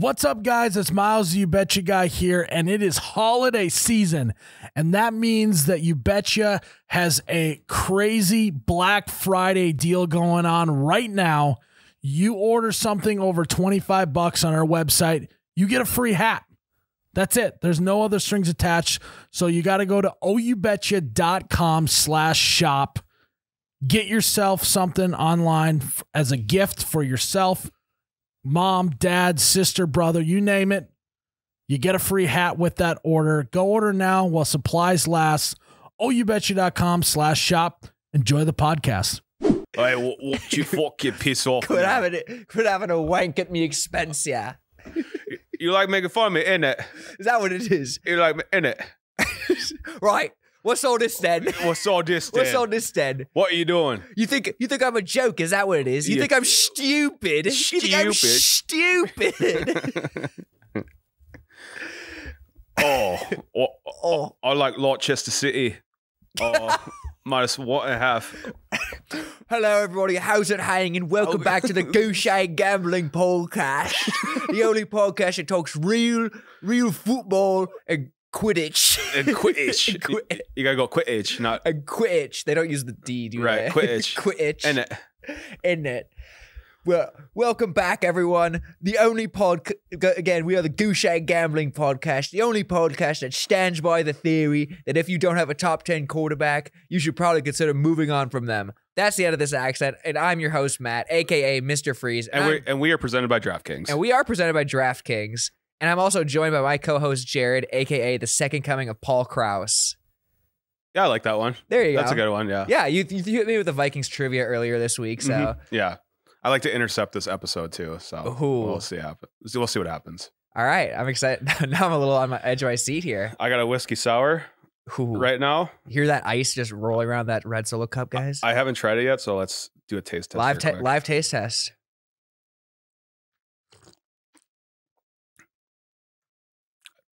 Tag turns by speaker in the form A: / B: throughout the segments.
A: What's up, guys? It's Miles, You Betcha Guy here, and it is holiday season. And that means that You Betcha has a crazy Black Friday deal going on right now. You order something over 25 bucks on our website, you get a free hat. That's it. There's no other strings attached. So you got to go to oubetcha.com slash shop. Get yourself something online as a gift for yourself mom, dad, sister, brother, you name it. You get a free hat with that order. Go order now while supplies last. OUBetcha.com slash shop. Enjoy the podcast.
B: Hey, what, what you fucking piss off?
C: Quit
B: now?
C: having it. Quit having a wank at me expense, yeah.
B: You like making fun of me, innit?
C: Is that what it is?
B: You like me, innit?
C: Right. What's all this then?
B: What's all this then?
C: What's all this then?
B: What are you doing?
C: You think you think I'm a joke? Is that what it is? You
B: Yeah.
C: think I'm stupid? You think I'm
B: Stupid.
C: stupid?
B: Oh, oh,
C: oh, oh,
B: I like Rochester City. Oh, minus and a half.
C: hello everybody. How's it hanging? Welcome
B: Oh.
C: back to the Goose Gambling Podcast, the only podcast that talks real, real football and Quidditch
B: And Quidditch.
C: And Quid-
B: You gotta go Quidditch, not
C: and Quidditch. They don't use the D, do
B: Right,
C: they?
B: Quidditch.
C: Quidditch.
B: innit.
C: in it. Well, welcome back, everyone. The only pod again, we are the Egg Gambling Podcast, the only podcast that stands by the theory that if you don't have a top ten quarterback, you should probably consider moving on from them. That's the end of this accent, and I'm your host Matt, aka Mr. Freeze,
B: And
C: I'm-
B: we and we are presented by DraftKings.
C: and we are presented by DraftKings, and I'm also joined by my co-host Jared, aka the second coming of Paul Krause.
B: yeah, I like that one.
C: There you
B: That's
C: go.
B: That's a good one. Yeah.
C: Yeah, you, you hit me with the Vikings trivia earlier this week, so
B: Mhm. Yeah. I like to intercept this episode too, so
C: Ooh.
B: we'll see happen. We'll see what happens.
C: all right, I'm excited. now I'm a little on my edge of my seat here.
B: I got a whiskey sour
C: Ooh.
B: right now.
C: Hear that ice just rolling around that red solo cup, guys?
B: I haven't tried it yet, so let's do a taste test.
C: live,
B: real
C: ta-
B: quick.
C: live taste test.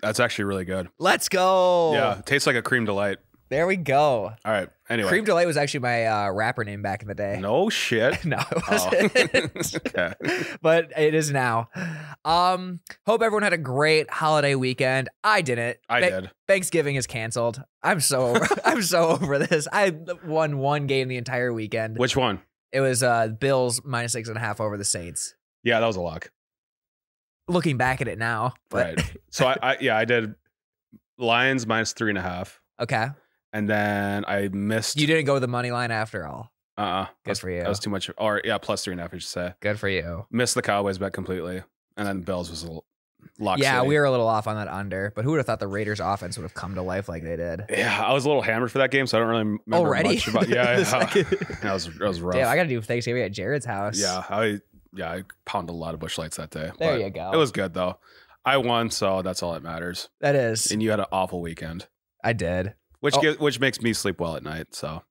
B: That's actually really good.
C: Let's go.
B: Yeah, tastes like a cream delight.
C: There we go.
B: All right. Anyway,
C: Cream Delight was actually my uh, rapper name back in the day.
B: no shit.
C: no, it
B: Oh.
C: wasn't.
B: okay.
C: but it is now. Um, hope everyone had a great holiday weekend. I didn't.
B: I did.
C: Thanksgiving is canceled. I'm so over, I'm so over this. I won one game the entire weekend.
B: Which one?
C: It was uh Bills minus six and a half over the Saints.
B: Yeah, that was a lock.
C: Looking back at it now, but
B: Right. So I, I yeah I did Lions minus three and a half,
C: okay,
B: and then I missed.
C: you didn't go with the money line after all.
B: Uh. uh
C: Good for you.
B: That was too much. Or yeah, plus three and a half. I should say.
C: Good for you.
B: Missed the Cowboys bet completely, and then Bills was a l- lock.
C: yeah,
B: city.
C: we were a little off on that under, but who would have thought the Raiders' offense would have come to life like they did?
B: Yeah, I was a little hammered for that game, so I don't really remember
C: Already?
B: much about. Yeah, yeah. that was that was rough.
C: Damn, I got to do Thanksgiving at Jared's house.
B: Yeah, I yeah I pounded a lot of Busch Lights that day.
C: There you go.
B: It was good though. I won, so that's all that matters.
C: that is.
B: And you had an awful weekend,
C: I did.
B: which
C: Oh.
B: gi- which makes me sleep well at night. So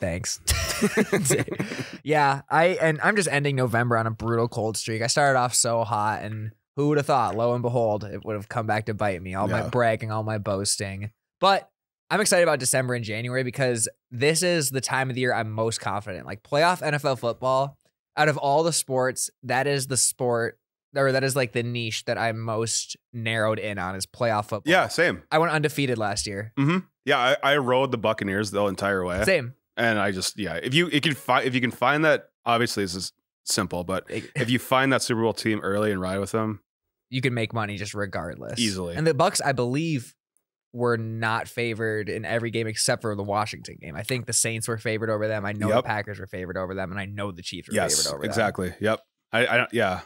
C: Thanks. yeah, I and I'm just ending November on a brutal cold streak. I started off so hot, and who would have thought? Lo and behold, it would have come back to bite me. All my bragging, all my boasting. But I'm excited about December and January because this is the time of the year I'm most confident. Like playoff NFL football, out of all the sports, that is the sport or that is like the niche that I'm most narrowed in on is playoff football.
B: yeah, same.
C: I went undefeated last year.
B: hmm Yeah, I, I rode the Buccaneers the entire way,
C: Same.
B: and I just yeah. If you it can find if you can find that obviously this is simple, but if you find that Super Bowl team early and ride with them,
C: you can make money just regardless.
B: Easily.
C: And the Bucks, I believe, were not favored in every game except for the Washington game. I think the Saints were favored over them. I know the Packers were favored over them, and I know the Chiefs were
B: yes,
C: favored over them.
B: exactly. Yep. I I don't yeah.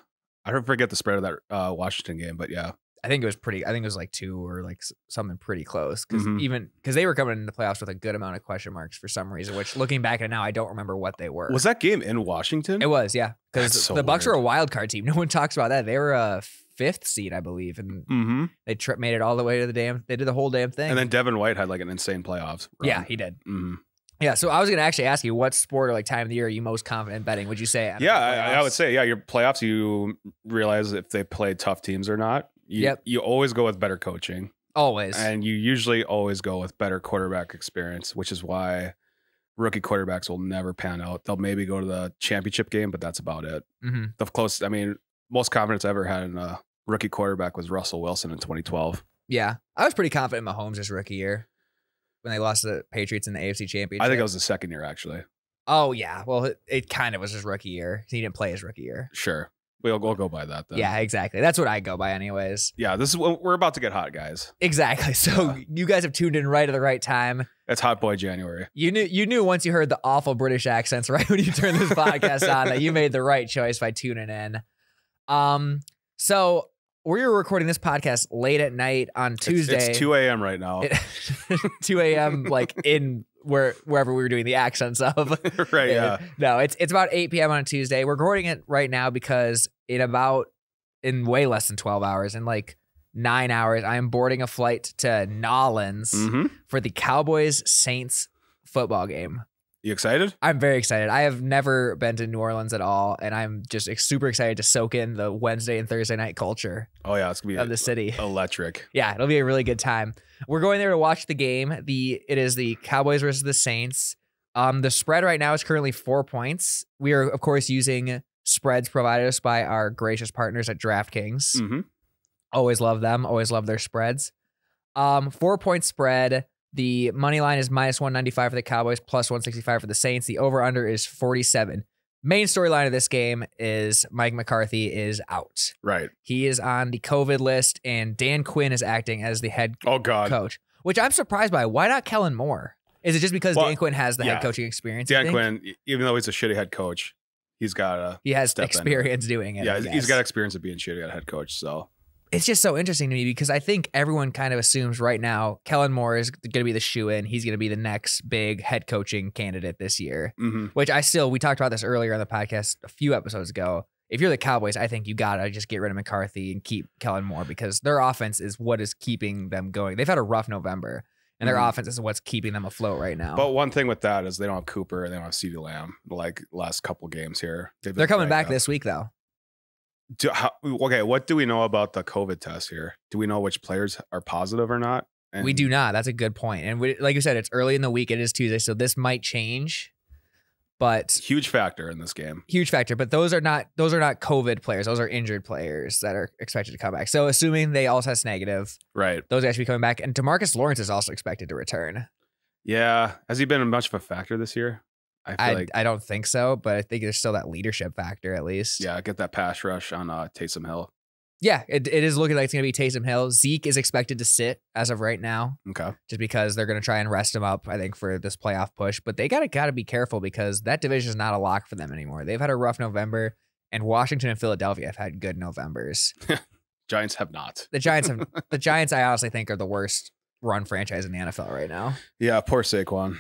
B: I don't forget the spread of that uh, Washington game, but yeah,
C: I think it was pretty. I think it was like two or like something pretty close because
B: Mhm.
C: even because they were coming into the playoffs with a good amount of question marks for some reason. Which looking back at it now, I don't remember what they were.
B: was that game in Washington?
C: It was yeah because
B: so
C: the Bucks
B: weird.
C: were a wild card team. No one talks about that. They were a fifth seed, I believe, and
B: mm-hmm.
C: they tri- made it all the way to the damn. They did the whole damn thing.
B: And then Devin White had like an insane playoffs.
C: yeah, he did.
B: hmm
C: Yeah, so I was gonna actually ask you what sport or like time of the year are you most confident betting? Would you say? NFL
B: Yeah, I, I would say yeah. Your playoffs, you realize if they play tough teams or not. You,
C: Yep.
B: You always go with better coaching,
C: always.
B: and you usually always go with better quarterback experience, which is why rookie quarterbacks will never pan out. They'll maybe go to the championship game, but that's about it.
C: Mhm.
B: The closest, I mean, most confidence I ever had in a rookie quarterback was Russell Wilson in 2012.
C: Yeah, I was pretty confident in Mahomes' rookie year when they lost to the Patriots in the AFC Championship.
B: I think it was the second year actually.
C: Oh yeah, well it, it kind of was his rookie year. He didn't play his rookie year.
B: Sure, we'll, we'll go by that then.
C: Yeah, exactly. That's what I go by, anyways.
B: yeah. This is what we're about to get hot, guys.
C: Exactly. So
B: Yeah.
C: you guys have tuned in right at the right time.
B: It's Hot Boy January.
C: You knew you knew once you heard the awful British accents right when you turned this podcast on that you made the right choice by tuning in. Um, so we were recording this podcast late at night on Tuesday.
B: It's, 2 a.m. right now.
C: It- 2 a.m. like in where wherever we were doing the accents of.
B: right. Yeah.
C: No, it's it's about 8 p.m. on a Tuesday. We're recording it right now because in about in way less than 12 hours, in like nine hours, I am boarding a flight to Nolans
B: hmm
C: for the Cowboys Saints football game.
B: You excited?
C: I'm very excited. I have never been to New Orleans at all, and I'm just super excited to soak in the Wednesday and Thursday night culture
B: Oh yeah, it's gonna be
C: of the city.
B: electric.
C: Yeah, it'll be a really good time. We're going there to watch the game. The it is the Cowboys versus the Saints. Um, the spread right now is currently four points. We are of course using spreads provided us by our gracious partners at DraftKings.
B: hmm
C: Always love them. Always love their spreads. Um, four point spread. The money line is minus 195 for the Cowboys, plus 165 for the Saints. The over under is 47. Main storyline of this game is Mike McCarthy is out.
B: Right.
C: He is on the COVID list, and Dan Quinn is acting as the head
B: Oh God.
C: coach, which I'm surprised by. Why not Kellen Moore? Is it just because
B: Well,
C: Dan Quinn has the
B: yeah.
C: head coaching experience?
B: Dan? Quinn, even though he's a shitty head coach, he's got a
C: He has
B: step in.
C: experience doing it.
B: yeah, he's got experience of being shitty at head coach. So
C: it's just so interesting to me because I think everyone kind of assumes right now Kellen Moore is going to be the shoe in. He's going to be the next big head coaching candidate this year,
B: mhm.
C: which I still, we talked about this earlier on the podcast a few episodes ago. If you're the Cowboys, I think you got to just get rid of McCarthy and keep Kellen Moore because their offense is what is keeping them going. They've had a rough November, and their
B: Mhm.
C: offense is what's keeping them afloat right now.
B: But one thing with that is they don't have Cooper and they don't have CeeDee Lamb. Like last couple games here,
C: They're coming back
B: up.
C: this week, though.
B: Do, how, okay, what do we know about the COVID test here? Do we know which players are positive or not? And
C: we do not. That's a good point. And we, like you said, it's early in the week. It is Tuesday, so this might change. But
B: huge factor in this game.
C: huge factor. But those are not those are not COVID players. Those are injured players that are expected to come back. So assuming they all test negative,
B: Right.
C: those guys should be coming back. And DeMarcus Lawrence is also expected to return.
B: Yeah. Has he been much of a factor this year? I
C: I
B: like
C: I don't think so, but I think there's still that leadership factor at least.
B: yeah, get that pass rush on uh, Taysom Hill.
C: Yeah, it, it is looking like it's gonna be Taysom Hill. Zeke is expected to sit as of right now.
B: Okay.
C: just because they're going to try and rest him up, I think, for this playoff push. But they got to got to be careful because that division is not a lock for them anymore. They've had a rough November, and Washington and Philadelphia have had good Novembers.
B: Giants have not.
C: The Giants have the Giants. I honestly think are the worst run franchise in the NFL right now.
B: Yeah, poor Saquon.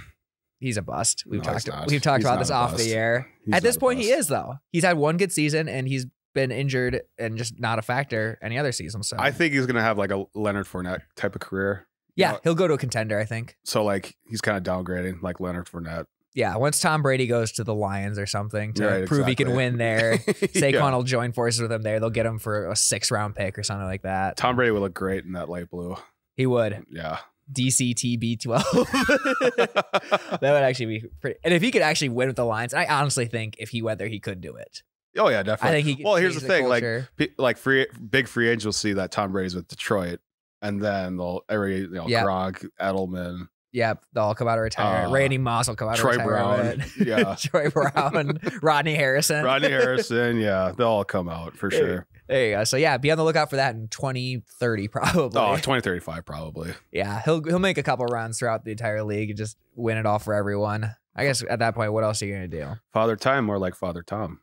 C: He's a bust. We've
B: No,
C: talked
B: not.
C: we've talked
B: He's
C: about this off the air.
B: He's
C: At this point, he is though. He's had one good season, and he's been injured and just not a factor any other season. So
B: I think he's gonna have like a Leonard Fournette type of career.
C: yeah,
B: know-
C: he'll go to a contender. I think.
B: So like he's kind of downgrading like Leonard Fournette.
C: Yeah, once Tom Brady goes to the Lions or something to
B: Right,
C: prove he can win there, Saquon
B: Yeah.
C: will join forces with him there. They'll get him for a six round pick or something like that.
B: Tom Brady would look great in that light blue.
C: He would.
B: Yeah.
C: DCTB12. that would actually be pretty. And if he could actually win with the Lions, I honestly think if he went there, he could do it.
B: oh yeah, definitely.
C: I think he
B: well, here's
C: change
B: the thing, like
C: culture.
B: P- like free big free agents will see that Tom Brady's with Detroit, and then they'll every you know
C: Yeah.
B: Gronk, Edelman,
C: Yep, they'll all come out of retirement.
B: Uh,
C: Randy Moss will come out
B: Troy
C: of retirement.
B: Brown, yeah.
C: Troy Brown, Rodney Harrison.
B: Rodney Harrison. Yeah, they'll all come out for sure.
C: There you go. So yeah, be on the lookout for that in 2030 probably.
B: Oh, 2035 probably.
C: Yeah, he'll he'll make a couple runs throughout the entire league and just win it all for everyone. I guess at that point, what else are you gonna do?
B: Father Time, more like Father Tom.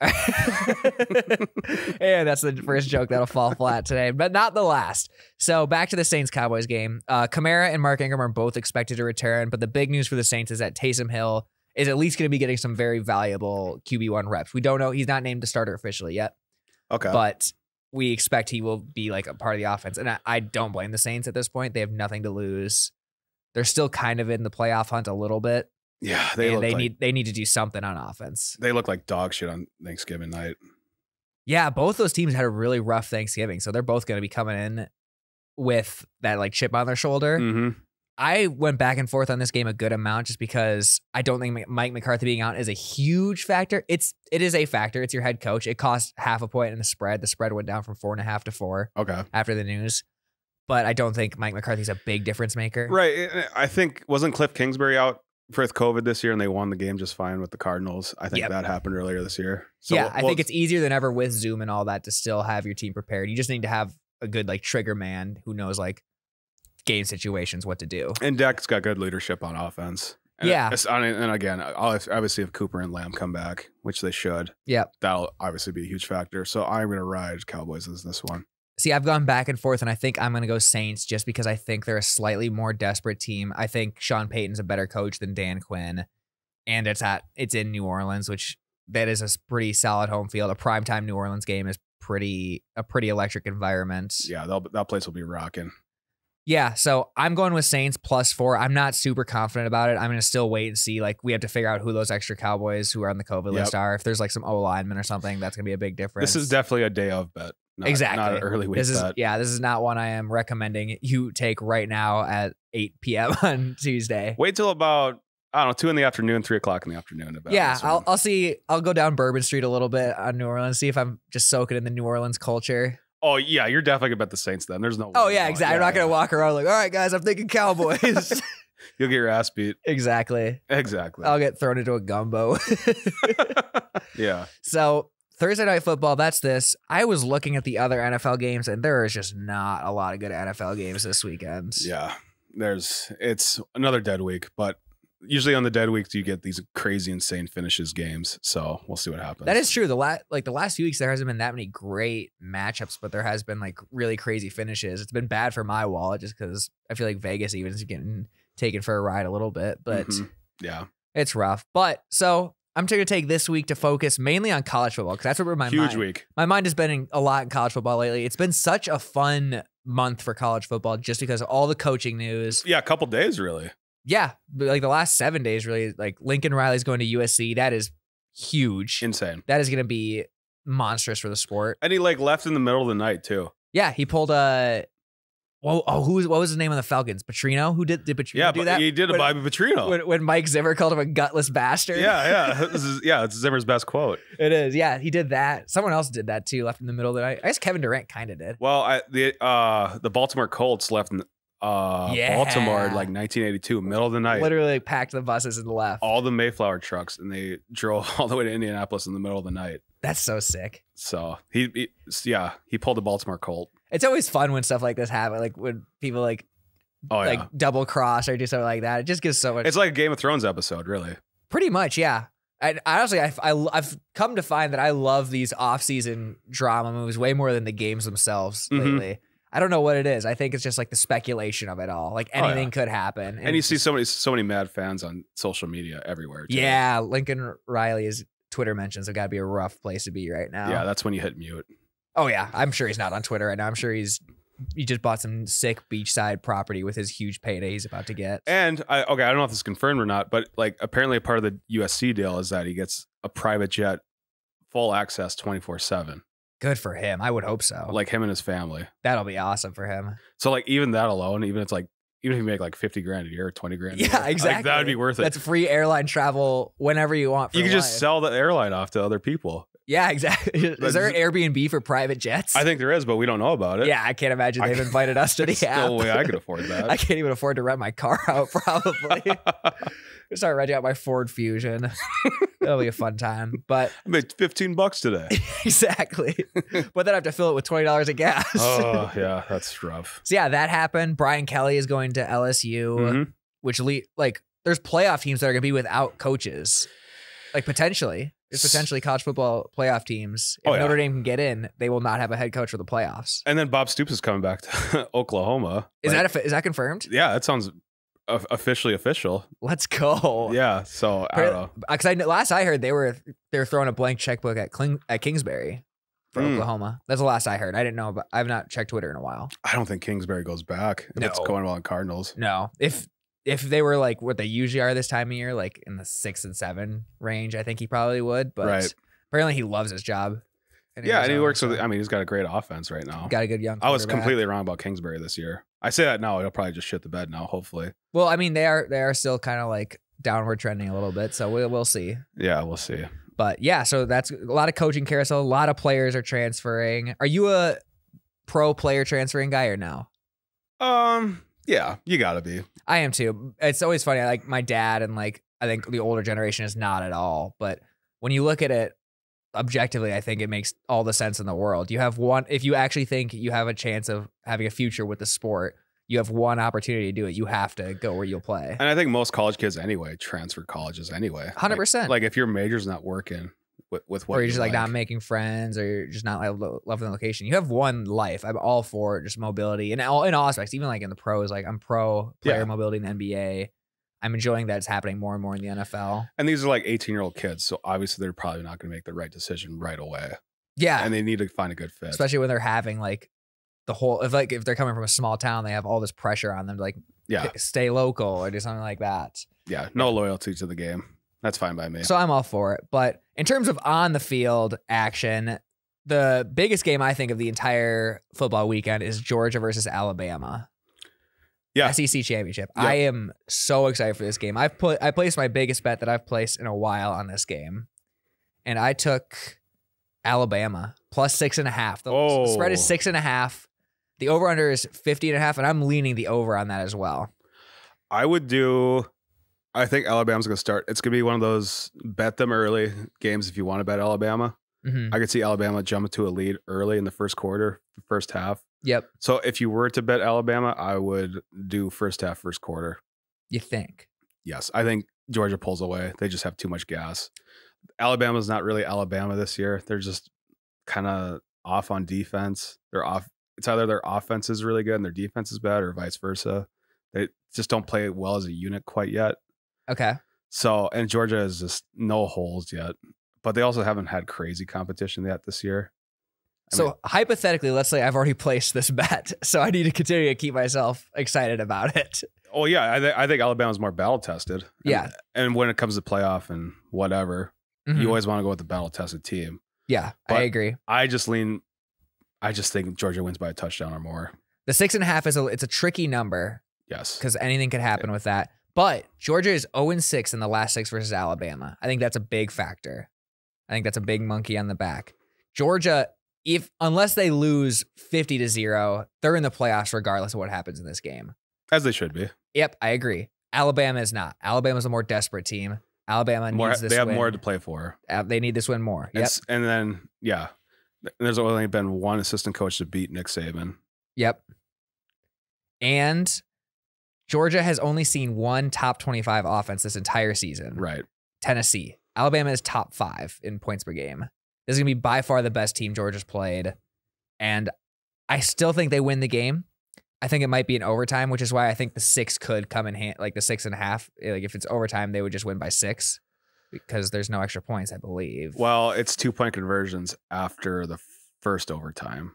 C: and that's the first joke that'll fall flat today, but not the last. So back to the Saints Cowboys game. Uh, Kamara and Mark Ingram are both expected to return, but the big news for the Saints is that Taysom Hill is at least going to be getting some very valuable QB one reps. We don't know; he's not named a starter officially yet,
B: Okay.
C: but we expect he will be like a part of the offense. And I, I don't blame the Saints at this point; they have nothing to lose. They're still kind of in the playoff hunt a little bit,
B: yeah, they
C: they
B: like,
C: need they need to do something on offense.
B: they look like dog shit on Thanksgiving night.
C: Yeah, both those teams had a really rough Thanksgiving, so they're both going to be coming in with that like chip on their shoulder.
B: Mm-hmm.
C: I went back and forth on this game a good amount just because I don't think Mike McCarthy being out is a huge factor. It's it is a factor. It's your head coach. It cost half a point in the spread. The spread went down from four and a half to four
B: Okay.
C: after the news. But I don't think Mike McCarthy's a big difference maker.
B: Right. I think wasn't Cliff Kingsbury out with COVID this year and they won the game just fine with the Cardinals. I think
C: Yep.
B: that happened earlier this year. So
C: yeah, I
B: well,
C: think it's easier than ever with Zoom and all that to still have your team prepared. You just need to have a good like trigger man who knows like game situations what to do.
B: and Dak's got good leadership on offense. And
C: Yeah.
B: and again, obviously if Cooper and Lamb come back, which they should,
C: Yep.
B: that'll obviously be a huge factor. So I'm going to ride Cowboys as this one.
C: See, I've gone back and forth, and I think I'm going to go Saints just because I think they're a slightly more desperate team. I think Sean Payton's a better coach than Dan Quinn, and it's at it's in New Orleans, which that is a pretty solid home field. A primetime New Orleans game is pretty a pretty electric environment.
B: Yeah, that place will be rocking.
C: Yeah, so I'm going with Saints plus four. I'm not super confident about it. I'm going to still wait and see. Like, we have to figure out who those extra Cowboys who are on the COVID
B: Yep.
C: list are. If there's like some O lineman or something, that's going to be a big difference.
B: This is definitely a day of bet. Not,
C: exactly
B: Not an early week
C: This is
B: bet.
C: yeah. This is not one I am recommending you take right now at 8 p.m. on Tuesday.
B: Wait till about, I don't know, two in the afternoon, three o'clock in the afternoon. Bet
C: Yeah, I'll. I'll see. I'll go down Bourbon Street a little bit on New Orleans, see if I'm just soaking in the New Orleans culture.
B: oh, yeah, you're definitely to bet the Saints then. There's no
C: Oh yeah, exactly. I'm
B: won't.
C: not gonna
B: Yeah,
C: walk around like, all right, guys, I'm thinking Cowboys.
B: You'll get your ass beat.
C: exactly.
B: Exactly.
C: I'll get thrown into a gumbo.
B: yeah.
C: So Thursday night football, that's this. I was looking at the other NFL games, and there is just not a lot of good NFL games this weekend.
B: Yeah. There's, it's another dead week, but usually on the dead weeks, you get these crazy, insane finishes games. So we'll see what happens.
C: That is true. The last like the last few weeks, there hasn't been that many great matchups, but there has been like really crazy finishes. It's been bad for my wallet just because I feel like Vegas even is getting taken for a ride a little bit, but
B: Mhm. Yeah.
C: it's rough. But so I'm going to take this week to focus mainly on college football because that's where my
B: Huge
C: mind,
B: week.
C: my mind has been in a lot in college football lately. It's been such a fun month for college football just because of all the coaching news.
B: Yeah. A couple days, really.
C: Yeah, like the last seven days, really. Like Lincoln Riley's going to USC. That is huge.
B: Insane.
C: that is going to be monstrous for the sport.
B: And he like left in the middle of the night, too.
C: Yeah, he pulled a. Whoa, oh, who was what was his name on the Falcons? Petrino. Who did did Petrino
B: Yeah.
C: do
B: But
C: that?
B: he did a
C: when,
B: Bobby Petrino.
C: when, when Mike Zimmer called him a gutless bastard.
B: yeah. Yeah. This is, yeah. It's Zimmer's best quote.
C: it is. Yeah, he did that. Someone else did that too. Left in the middle of the night. I guess Kevin Durant kind of did.
B: Well, I, the uh the Baltimore Colts left in uh Baltimore like 1982, middle of the night.
C: Literally like, packed the buses and left.
B: All the Mayflower trucks, and they drove all the way to Indianapolis in the middle of the night.
C: That's so sick.
B: So he, he yeah, he pulled the Baltimore Colt.
C: It's always fun when stuff like this happen. Like when people like
B: Oh yeah,
C: like double cross or do something like that. It just gives so much.
B: it's like a Game of Thrones episode, really.
C: Pretty much, yeah. I, I honestly, I, I, I've come to find that I love these off-season drama movies way more than the games themselves
B: Mhm.
C: lately. I don't know what it is. I think it's just like the speculation of it all. Like
B: Oh, yeah.
C: anything could happen.
B: And you see so many so many mad fans on social media everywhere. too.
C: yeah, Lincoln Riley's Twitter mentions have got to be a rough place to be right now.
B: yeah, that's when you hit mute.
C: Oh yeah, I'm sure he's not on Twitter right now. I'm sure he's he just bought some sick beachside property with his huge payday he's about to get.
B: And I okay, I don't know if this is confirmed or not, but like apparently a part of the USC deal is that he gets a private jet, full access, twenty four seven,
C: Good for him. I would hope so.
B: like him and his family.
C: That'll be awesome for him.
B: So like even that alone, even if it's like even if you make like fifty grand a year or twenty grand, a
C: Yeah,
B: year, like,
C: exactly.
B: that would be worth it.
C: That's free airline travel whenever you want. For
B: you could just sell the airline off to other people.
C: Yeah, exactly. Is
B: But
C: there an Airbnb for private jets?
B: I think there is, but we don't know about it.
C: Yeah, I can't imagine they've invited us to the
B: There's
C: app.
B: no way I could afford that.
C: I can't even afford to rent my car out. Probably start renting out my Ford Fusion. That'll be a fun time. But
B: I made fifteen bucks today.
C: exactly. but then I have to fill it with twenty dollars of gas.
B: oh yeah, that's rough.
C: So yeah, that happened. Brian Kelly is going to LSU,
B: Mhm.
C: which le- like there's playoff teams that are going to be without coaches, like potentially.
B: it's
C: potentially college football playoff teams. If
B: Oh, yeah.
C: Notre Dame can get in, they will not have a head coach for the playoffs.
B: And then Bob Stoops is coming back to Oklahoma.
C: Is
B: Like,
C: that a, is that confirmed?
B: yeah? That sounds officially official.
C: Let's go.
B: Yeah. So I don't know.
C: Because I last I heard they were they were throwing a blank checkbook at Kling, at Kingsbury for
B: Mm.
C: Oklahoma. That's the last I heard. I didn't know, but I've not checked Twitter in a while.
B: I don't think Kingsbury goes back. If it's
C: No.
B: going well in Cardinals.
C: No, if if they were like what they usually are this time of year, like in the six and seven range, I think he probably would. But
B: Right.
C: apparently he loves his job. in
B: Yeah, and he works with. I mean, he's got a great offense right now.
C: got a good young.
B: I was completely wrong about Kingsbury this year. I say that now. It'll probably just shit the bed now. Hopefully.
C: Well, I mean, they are they are still kind of like downward trending a little bit, so we'll we'll see.
B: Yeah, we'll see.
C: But yeah, so that's a lot of coaching carousel. A lot of players are transferring. Are you a pro player transferring guy or no?
B: Um. Yeah, you gotta be.
C: I am too. It's always funny. Like my dad and like I think the older generation is not at all. But when you look at it objectively, I think it makes all the sense in the world. You have one if you actually think you have a chance of having a future with the sport, you have one opportunity to do it. You have to go where you'll play.
B: And I think most college kids anyway transfer colleges anyway.
C: 100%.
B: Like, like if your major's not working with, with what
C: or you're just like, not making friends, or you're just not like lo- loving the location. You have one life. I'm all for just mobility and all in all aspects. Even like in the pros, like I'm pro player
B: Yeah.
C: mobility in the NBA. I'm enjoying that it's happening more and more in the NFL.
B: And these are like 18 year old kids, so obviously they're probably not going to make the right decision right away,
C: Yeah,
B: and they need to find a good fit.
C: especially when they're having like the whole if like if they're coming from a small town, they have all this pressure on them to like
B: yeah,
C: stay local or do something like that.
B: yeah, no loyalty to the game. That's fine by me.
C: So I'm all for it. But in terms of on the field action, the biggest game I think of the entire football weekend is Georgia versus Alabama.
B: Yeah.
C: SEC championship.
B: Yep.
C: I am so excited for this game. I've put I placed my biggest bet that I've placed in a while on this game. And I took Alabama plus six and a half. The
B: Oh.
C: spread is oh. six and a half. The over under is 50 and a half, and I'm leaning the over on that as well.
B: I would do. I think Alabama's going to start. It's going to be one of those bet them early games if you want to bet Alabama.
C: Mhm.
B: I could see Alabama jump to a lead early in the first quarter, the first half.
C: Yep.
B: So if you were to bet Alabama, I would do first half, first quarter.
C: You think.
B: Yes, I think Georgia pulls away. They just have too much gas. Alabama's not really Alabama this year. They're just kind of off on defense. They're off. It's either their offense is really good and their defense is bad, or vice versa. They just don't play well as a unit quite yet.
C: Okay.
B: So, and Georgia is just no holes yet, but they also haven't had crazy competition yet this year. I
C: So
B: mean-
C: hypothetically, let's say I've already placed this bet, so I need to continue to keep myself excited about it.
B: Oh yeah, I, th- I think Alabama's more battle tested.
C: Yeah.
B: and when it comes to playoff and whatever,
C: Mhm.
B: you always want to go with the battle tested team.
C: yeah, I agree.
B: I just lean. I just think Georgia wins by a touchdown or more.
C: The six and a half is a it's a tricky number
B: Yes.
C: because anything could happen with that. But Georgia is 0 and 6 in the last six versus Alabama. I think that's a big factor. I think that's a big monkey on the back. Georgia, if unless they lose 50 to 0, they're in the playoffs regardless of what happens in this game.
B: As they should be.
C: Yep, I agree. Alabama is not. Alabama's a more desperate team. Alabama
B: More,
C: needs this
B: they have
C: win.
B: more to play for.
C: Uh, they need this win more. Yep.
B: and then, yeah, there's only been one assistant coach to beat Nick Saban.
C: Yep. And Georgia has only seen one top 25 offense this entire season.
B: Right.
C: Tennessee. Alabama is top five in points per game. This is going to be by far the best team Georgia's played. And I still think they win the game. I think it might be an overtime, which is why I think the six could come in hand, like the six and a half. Eh, like if it's overtime, they would just win by six because there's no extra points, I believe.
B: Well, it's two point conversions after the first overtime.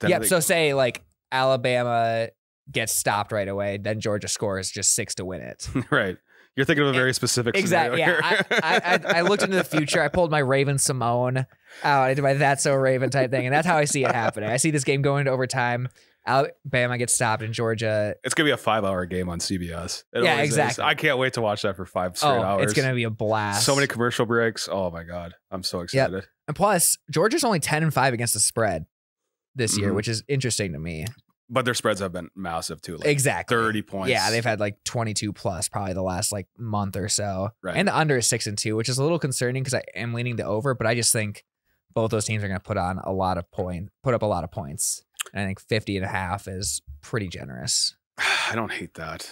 B: Then
C: Yep.
B: they-
C: So say like Alabama gets stopped right away, then Georgia scores just six to win it.
B: right. You're thinking of a very specific
C: Exactly. Yeah. I, I, I, looked into the future. I pulled my Raven-Symoné out. I did my That's So Raven type thing. And that's how I see it happening. I see this game going to overtime. Alabama gets stopped in Georgia.
B: it's gonna be a five hour game on CBS. It
C: Yeah,
B: always is.
C: exactly.
B: I can't wait to watch that for five straight
C: Oh,
B: hours.
C: it's going to be a blast.
B: so many commercial breaks. Oh my god, I'm so excited.
C: And plus, Georgia's only 10 and 5 against the spread this year,
B: Mhm.
C: which is interesting to me.
B: But their spreads have been massive too. Like
C: exactly.
B: 30 points.
C: Yeah, they've had like 22 plus probably the last like month or so.
B: Right.
C: And the under is 6 and 2, which is a little concerning because I am leaning the over, but I just think both those teams are going to put on a lot of point, put up a lot of points. And I think 50 and a half is pretty generous.
B: I don't hate that.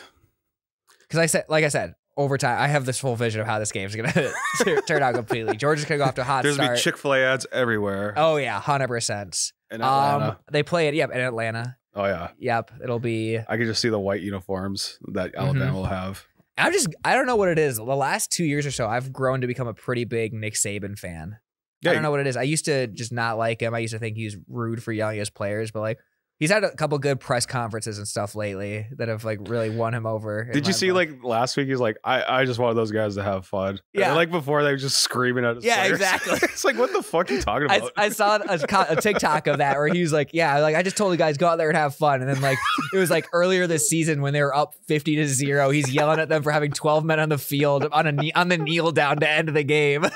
C: Because I said, like I said, overtime, I have this full vision of how this game is going to turn out completely. Georgia's going to go off to a hot
B: There's gonna
C: start.
B: be Chick Fil A ads everywhere
C: oh, yeah, 100%.
B: in Atlanta.
C: Um, they play it, yep, in Atlanta.
B: Oh yeah,
C: Yep, it'll be.
B: I can just see the white uniforms that
C: Mm-hmm.
B: Alabama will have.
C: I'm just, I don't know what it is. The last two years or so, I've grown to become a pretty big Nick Saban fan. I don't know what it is. I used to just not like him. I used to think he was rude for yelling at his players, but like He's had a couple good press conferences and stuff lately that have like really won him over.
B: Did you see like last week? He's like, I, I just wanted those guys to have fun.
C: Yeah.
B: And, like before they were just screaming at his
C: Yeah,
B: players.
C: exactly.
B: it's like, what the fuck are you talking about?
C: I saw a, a TikTok of that where he was like, "Yeah, like I just told the guys go out there and have fun," and then like it was like earlier this season when they were up fifty to zero, he's yelling at them for having twelve men on the field on a on the kneel down to end of the game.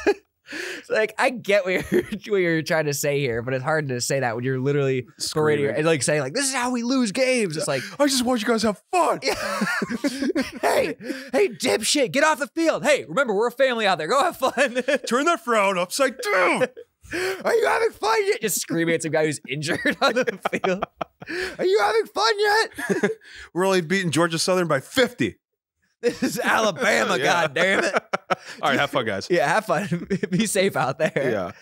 C: It's like I get what you're, what you're trying to say here, but it's hard to say that when you're literally
B: Screaming.
C: and like saying like this is how we lose games. It's like
B: I just want you guys to have fun.
C: hey, hey, dipshit, get off the field. Hey, remember we're a family out there. Go have fun.
B: Turn that frown upside down.
C: Are you having fun yet? Just screaming at some guy who's injured on the field. Are you having fun yet?
B: We're only beating Georgia Southern by 50.
C: This is Alabama,
B: Yeah.
C: god damn it.
B: All right, have fun, guys.
C: Yeah, have fun. Be safe out there.
B: Yeah.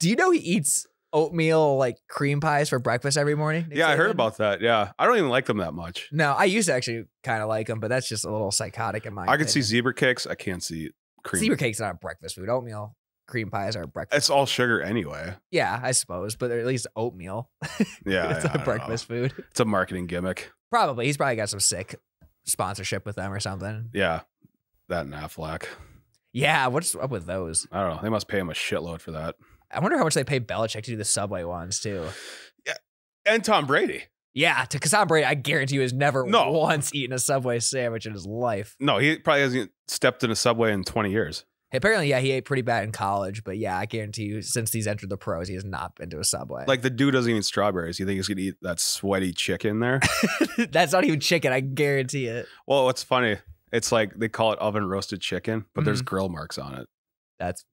C: Do you know he eats oatmeal like cream pies for breakfast every morning? Nick
B: Yeah, I heard about that. Yeah. I don't even like them that much.
C: No, I used to actually kind of like them, but that's just a little psychotic in my
B: I can see zebra cakes. I can't see cream.
C: zebra cake's not a breakfast food. Oatmeal cream pies are breakfast.
B: It's all sugar anyway.
C: yeah, I suppose, but at least oatmeal.
B: Yeah.
C: it's
B: yeah, I
C: a
B: don't know.
C: breakfast food.
B: It's a marketing gimmick.
C: Probably. He's probably got some sick sponsorship with them or something.
B: Yeah. That and Aflac.
C: Yeah, what's up with those?
B: I don't know. They must pay him a shitload for that.
C: I wonder how much they pay Belichick to do the Subway ones too.
B: Yeah, and Tom Brady.
C: Yeah, to Tom Brady, I guarantee you has never
B: No.
C: once eaten a Subway sandwich in his life.
B: No, he probably hasn't stepped in a subway in 20 years.
C: Apparently, yeah, he ate pretty bad in college, but yeah, I guarantee you, since he's entered the pros, he has not been to a Subway.
B: Like the dude doesn't eat strawberries. You think he's gonna eat that sweaty chicken there?
C: that's not even chicken. I guarantee it.
B: well, what's funny? It's like they call it oven roasted chicken, but there's
C: Mm-hmm.
B: grill marks on it.
C: That's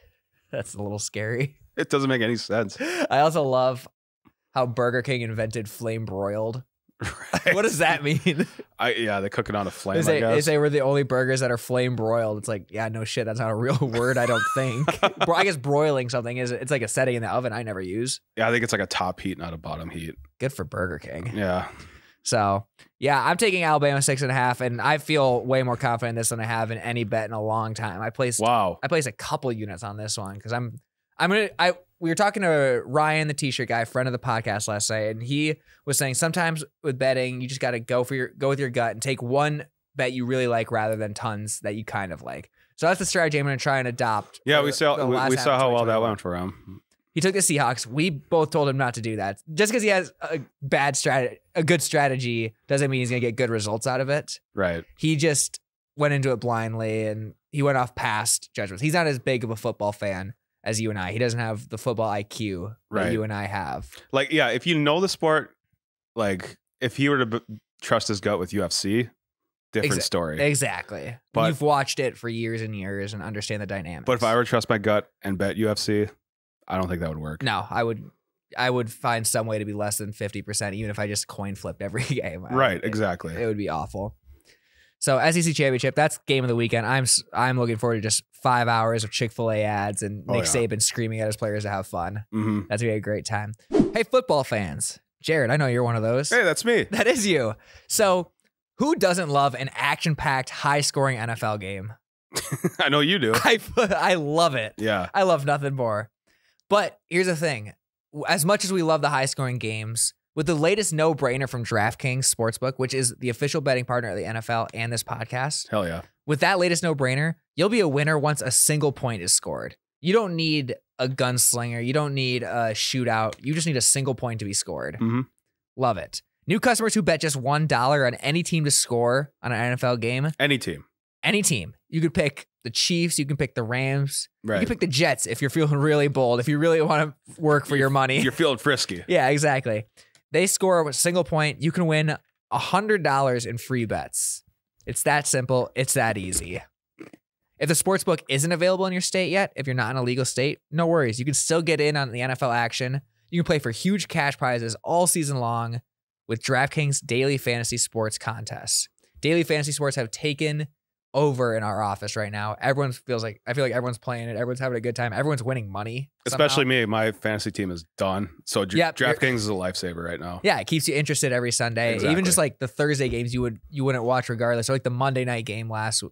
C: that's a little scary.
B: It doesn't make any sense.
C: I also love how Burger King invented flame broiled. What does that mean?
B: I yeah, they cook it on a flame.
C: They
B: I
C: say, they say we're the only burgers that are flame broiled. It's like, yeah, no shit, that's not a real word. I don't think. Bro, I guess broiling something is it's like a setting in the oven I never use.
B: yeah, I think it's like a top heat, not a bottom heat.
C: Good for Burger King.
B: Yeah,
C: So yeah, I'm taking Alabama six and a half, and I feel way more confident in this than I have in any bet in a long time. I placed
B: wow.
C: I placed a couple units on this one because I'm I'm gonna I we were talking to Ryan, the t-shirt guy, friend of the podcast last night, and he was saying sometimes with betting you just got to go for your go with your gut and take one bet you really like rather than tons that you kind of like. So that's the strategy I'm gonna try and adopt.
B: Yeah, we saw we, we saw how well that went for him.
C: He took the Seahawks. We both told him not to do that. Just because he has a bad strategy, a good strategy, doesn't mean he's gonna get good results out of it.
B: Right.
C: He just went into it blindly and he went off past judgments. He's not as big of a football fan as you and I. He doesn't have the football IQ that you and I have.
B: Like yeah, if you know the sport, like if he were to b- trust his gut with UFC, different
C: Exa-
B: story.
C: Exactly.
B: But-
C: You've watched it for years and years and understand the dynamics.
B: But if I were to trust my gut and bet UFC, I don't think that would work.
C: no, I would. I would find some way to be less than fifty percent, even if I just coin flipped every game. I-
B: Right. Exactly.
C: It would be awful. So SEC championship, that's game of the weekend. I'm I'm looking forward to just five hours of Chick Fil A ads and
B: Oh,
C: Nick
B: yeah.
C: Saban screaming at his players to have fun.
B: hmm
C: That's gonna be a great time. Hey, football fans, Jared, I know you're one of those.
B: Hey, that's me.
C: That is you. So, who doesn't love an action-packed, high-scoring NFL game?
B: I know you do.
C: I I love it.
B: Yeah.
C: I love nothing more. But here's the thing: as much as we love the high-scoring games, with the latest no-brainer from DraftKings Sportsbook, which is the official betting partner of the NFL and this podcast,
B: Hell yeah.
C: with that latest no-brainer, you'll be a winner once a single point is scored. You don't need a gunslinger. You don't need a shootout. You just need a single point to be scored.
B: Mhm.
C: Love it. New customers who bet just one dollar on any team to score on an NFL game,
B: Any team.
C: any team. You could pick the Chiefs. You can pick the Rams. You can pick the Jets if you're feeling really bold. If you really want to work for your money.
B: You're feeling frisky.
C: Yeah, exactly. They score a single point. You can win $100 in free bets. It's that simple. It's that easy. If the sports book isn't available in your state yet, if you're not in a legal state, no worries. You can still get in on the NFL action. You can play for huge cash prizes all season long with DraftKings daily fantasy sports contests. Daily fantasy sports have taken over in our office right now. Everyone feels like I feel like everyone's playing it. Everyone's having a good time. Everyone's winning money. somehow.
B: Especially me. My fantasy team is done. So Dr-
C: Yep,
B: DraftKings is a lifesaver right now.
C: Yeah, it keeps you interested every Sunday. Even just like the Thursday games you would you wouldn't watch regardless, or like the Monday night game last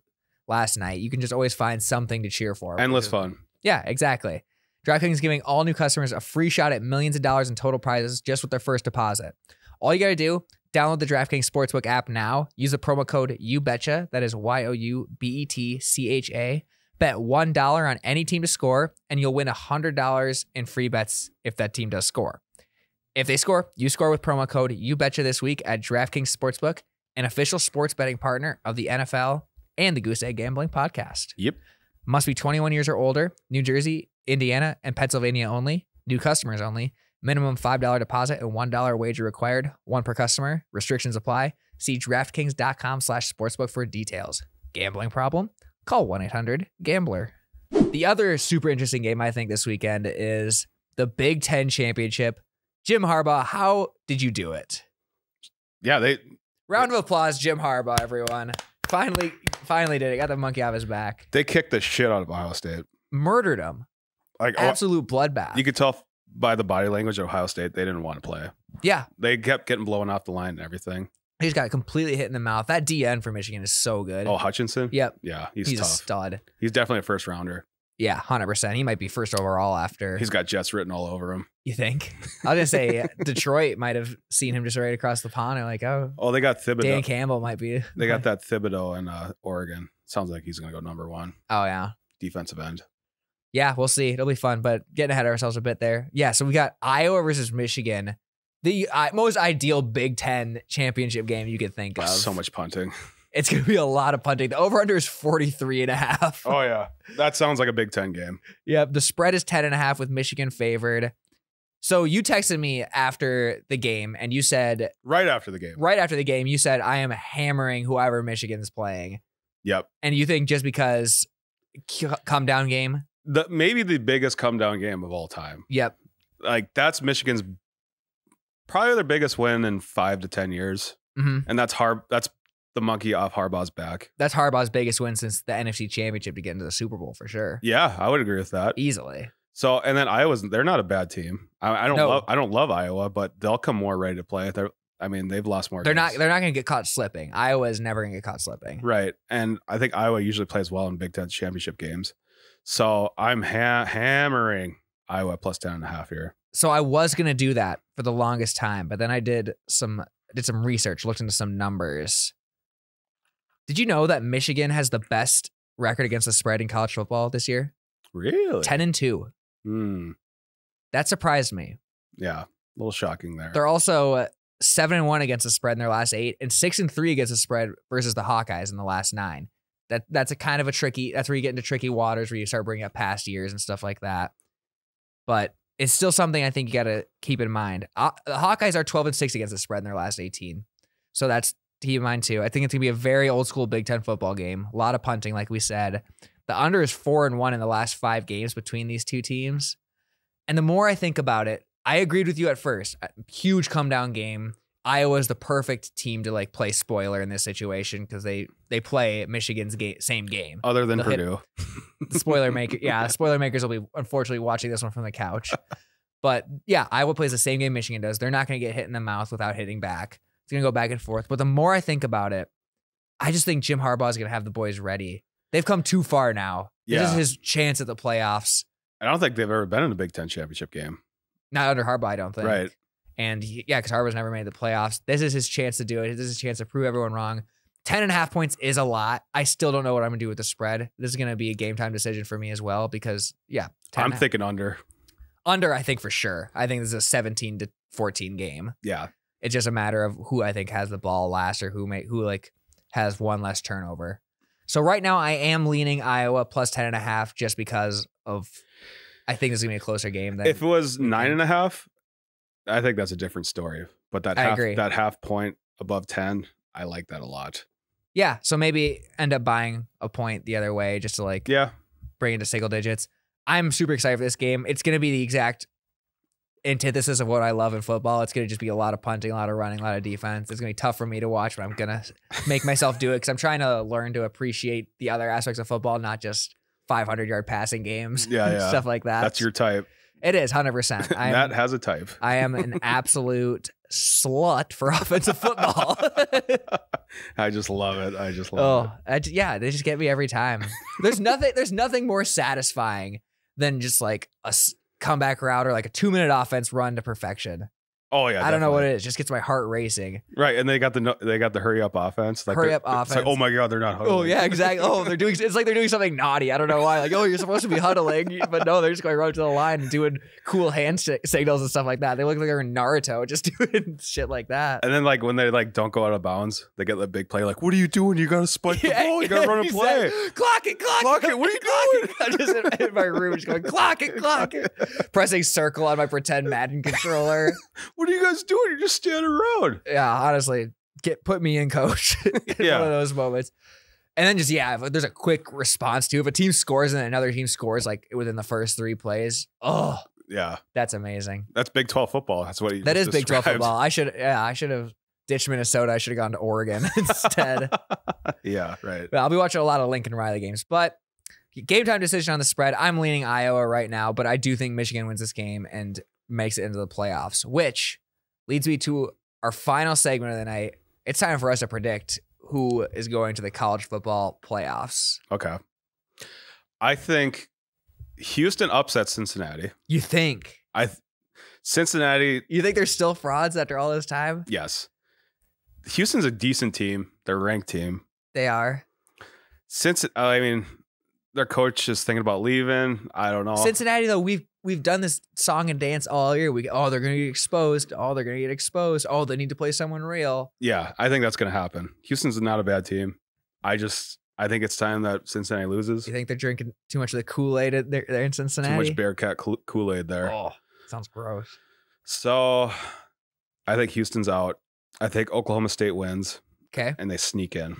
C: last night. You can just always find something to cheer for.
B: Endless fun.
C: Yeah, exactly. DraftKings is giving all new customers a free shot at millions of dollars in total prizes just with their first deposit. All you got to do, download the DraftKings Sportsbook app now. Use the promo code YouBetcha. That is Y O U B E T C H A. Bet $1 on any team to score, and you'll win $100 in free bets if that team does score. If they score, you score with promo code YouBetcha this week at DraftKings Sportsbook, an official sports betting partner of the NFL and the Goose Egg Gambling Podcast.
B: Yep.
C: Must be 21 years or older. New Jersey, Indiana, and Pennsylvania only. New customers only. Minimum $5 deposit and $1 wager required. One per customer. Restrictions apply. See DraftKings.com slash sportsbook for details. Gambling problem? Call 1-800-GAMBLER. The other super interesting game I think this weekend is the Big Ten Championship. Jim Harbaugh, how did you do it?
B: Yeah, they
C: Round of applause, Jim Harbaugh, everyone. Finally, finally did it. Got the monkey off his back.
B: they kicked the shit out of Ohio State.
C: Murdered him.
B: Like oh,
C: Absolute bloodbath.
B: you could tell by the body language of Ohio State, they didn't want to play.
C: yeah.
B: They kept getting blown off the line and everything.
C: He just got completely hit in the mouth. That DN for Michigan is so good.
B: Oh, Hutchinson.
C: Yep.
B: Yeah, he's,
C: He's, a stud.
B: He's definitely a first rounder.
C: Yeah, 100%. He might be first overall after.
B: He's got Jets written all over him.
C: you think? I was going to say Detroit might have seen him just right across the pond and like, oh,
B: Oh, they got Thibodeaux.
C: Dan Campbell might be.
B: They got that Thibodeaux in uh, Oregon. Sounds like he's going to go number one
C: Oh, yeah.
B: defensive end.
C: Yeah, we'll see. It'll be fun, but getting ahead of ourselves a bit there. Yeah, so we got Iowa versus Michigan. The uh, most ideal Big Ten championship game you could think of.
B: So much punting.
C: It's going to be a lot of punting. The over under is 43 and a half.
B: Oh yeah, that sounds like a Big Ten game.
C: Yep. The spread is 10 and a half with Michigan favored. So you texted me after the game and you said,
B: Right after the game.
C: right after the game, you said, I am hammering whoever Michigan's playing.
B: Yep.
C: And you think just because come down game?
B: The maybe the biggest come down game of all time.
C: Yep.
B: Like that's Michigan's probably their biggest win in five to ten years,
C: hmm
B: and that's Har. That's the monkey off Harbaugh's back.
C: That's Harbaugh's biggest win since the NFC championship to get into the Super Bowl for sure.
B: Yeah, I would agree with that.
C: Easily.
B: So, and then Iowa's they're not a bad team. I, I don't
C: No.
B: love I don't love Iowa, but they'll come more ready to play. They're I mean they've lost more.
C: They're not they're not gonna get caught slipping. Iowa is never gonna get caught slipping.
B: right, and I think Iowa usually plays well in Big Ten championship games. So I'm ha- hammering Iowa plus ten and a half here.
C: So I was gonna do that for the longest time, but then I did some did some research, looked into some numbers. Did you know that Michigan has the best record against the spread in college football this year?
B: Really?
C: Ten and two.
B: Hmm.
C: That surprised me.
B: Yeah, a little shocking there.
C: They're also seven and one against the spread in their last eight, and six and three against the spread versus the Hawkeyes in the last nine. That that's a kind of a tricky. That's where you get into tricky waters where you start bringing up past years and stuff like that. But it's still something I think you got to keep in mind. Uh, the Hawkeyes are twelve and six against the spread in their last eighteen, so that's to keep in mind too. I think it's gonna be a very old school Big Ten football game. A lot of punting, like we said. The under is four and one in the last five games between these two teams. And the more I think about it, I agreed with you at first. Huge come down game. Iowa's the perfect team to like play spoiler in this situation because they they play Michigan's game, same game.
B: Other than
C: They'll hit-
B: Purdue.
C: Spoiler maker, yeah, spoiler makers will be unfortunately watching this one from the couch. But yeah, Iowa plays the same game Michigan does. They're not going to get hit in the mouth without hitting back. It's going to go back and forth. But the more I think about it, I just think Jim Harbaugh is going to have the boys ready. They've come too far now. This is his chance at the playoffs.
B: I don't think they've ever been in a Big Ten championship game.
C: Not under Harbaugh, I don't think.
B: Right.
C: And he- yeah, because Harbaugh's never made the playoffs. This is his chance to do it. This is his chance to prove everyone wrong. 10 and a half points is a lot. I still don't know what I'm going to do with the spread. This is going to be a game time decision for me as well because, yeah. 10
B: I'm
C: and a half-
B: thinking under.
C: under, I think for sure. I think this is a 17 to 14 game.
B: Yeah.
C: It's just a matter of who I think has the ball last or who may, who like has one less turnover. So right now I am leaning Iowa plus 10 and a half just because of, I think this is going to be a closer game than.
B: If it was nine and a half, I think that's a different story. But that
C: I
B: half,
C: agree.
B: that half point above ten, I like that a lot.
C: yeah. So maybe end up buying a point the other way just to like
B: Yeah.
C: bring it to single digits. I'm super excited for this game. It's going to be the exact antithesis of what I love in football. It's going to just be a lot of punting, a lot of running, a lot of defense. It's going to be tough for me to watch, but I'm going to make myself do it because I'm trying to learn to appreciate the other aspects of football, not just 500 yard passing games,
B: Yeah, yeah.
C: stuff like that.
B: That's your type.
C: It is 100. percent I
B: Matt has a type.
C: I am an absolute slut for offensive football.
B: I just love it. I just love
C: oh, it.
B: Oh, love
C: I j- yeah, they just get me every time. There's nothing. There's nothing more satisfying than just like a comeback route or like a two minute offense run to perfection.
B: It. Oh yeah,
C: I don't know what it is. Just gets my heart racing.
B: Right, and they got the they got the hurry up offense. Like
C: Hurry up
B: It's like,
C: offense.
B: oh my god, they're not.
C: Oh,
B: huddling.
C: Oh yeah, exactly. Oh, they're doing. It's like they're doing something naughty. I don't know why. Like, oh, you're supposed to be huddling, but no, they're just going right to the line and doing cool hand signals and stuff like that. They look like they're in Naruto, just doing shit like that.
B: And then like when they like don't go out of bounds, they get the big play. Like, what are you doing? You gotta spike the ball. You gotta run and play.
C: exactly. Clock it, clock, it.
B: Clock it. What are you
C: it. I'm just in, in my room, just going clock it, clock it, pressing circle on my pretend Madden controller.
B: What are you guys doing? You're just standing around.
C: yeah, honestly, get put me in, coach. in
B: Yeah.
C: one of those moments. And then just yeah, if there's a quick response to if a team scores and another team scores like within the first three plays. Oh,
B: Yeah,
C: that's amazing.
B: that's Big Twelve football. That's what he.
C: That is
B: just
C: Big Twelve football. I should yeah, I should have ditched Minnesota. I should have gone to Oregon instead.
B: yeah, right.
C: But I'll be watching a lot of Lincoln Riley games. But game time decision on the spread. I'm leaning Iowa right now, but I do think Michigan wins this game and makes it into the playoffs, which leads me to our final segment of the night. It's time for us to predict who is going to the college football playoffs.
B: Okay. I think Houston upsets Cincinnati.
C: You think?
B: I th- Cincinnati,
C: You think they're still frauds after all this time?
B: yes. Houston's a decent team. They're a ranked team.
C: They are.
B: Since I mean, their coach is thinking about leaving. I don't know.
C: Cincinnati though, we've we've done this song and dance all year. We oh they're gonna get exposed. Oh they're gonna get exposed. Oh they need to play someone real.
B: yeah, I think that's going to happen. Houston's not a bad team. I just I think it's time that Cincinnati loses.
C: You think they're drinking too much of the Kool Aid? They're, they're in
B: Too
C: Cincinnati.
B: much Bearcat Kool Aid there.
C: Oh, sounds gross.
B: So I think Houston's out. I think Oklahoma State wins
C: Okay,
B: and they sneak in.